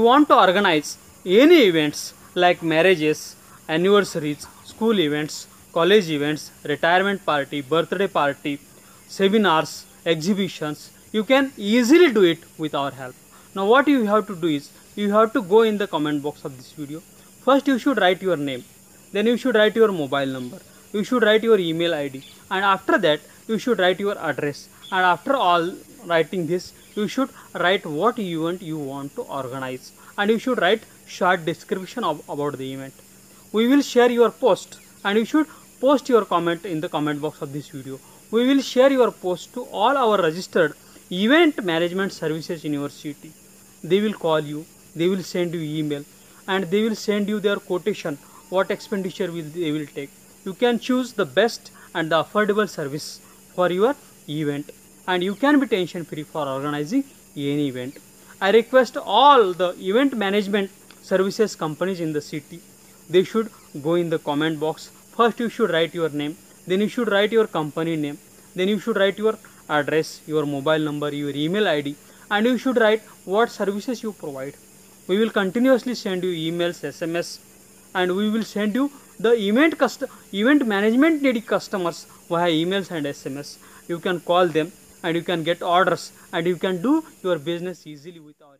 want to organize any events like marriages, anniversaries, school events, college events, retirement party, birthday party, seminars, exhibitions, you can easily do it with our help. Now what you have to do is you have to go in the comment box of this video. First you should write your name. Then you should write your mobile number. You should write your email ID. And after that you should write your address. And after all writing this you should write what event you want to organize. And you should write short description of, about the event. We will share your post and you should post your comment in the comment box of this video. We will share your post to all our registered event management services in your city. They will call you, they will send you email and they will send you their quotation what expenditure will they will take. You can choose the best and the affordable service for your event. And you can be tension free for organizing any event. I request all the event management services companies in the city. They should go in the comment box. First you should write your name. Then you should write your company name. Then you should write your address your mobile number your email id and you should write what services you provide. We will continuously send you emails sms and we will send you the event cust- event management needy customers via emails and sms you can call them and you can get orders and you can do your business easily with our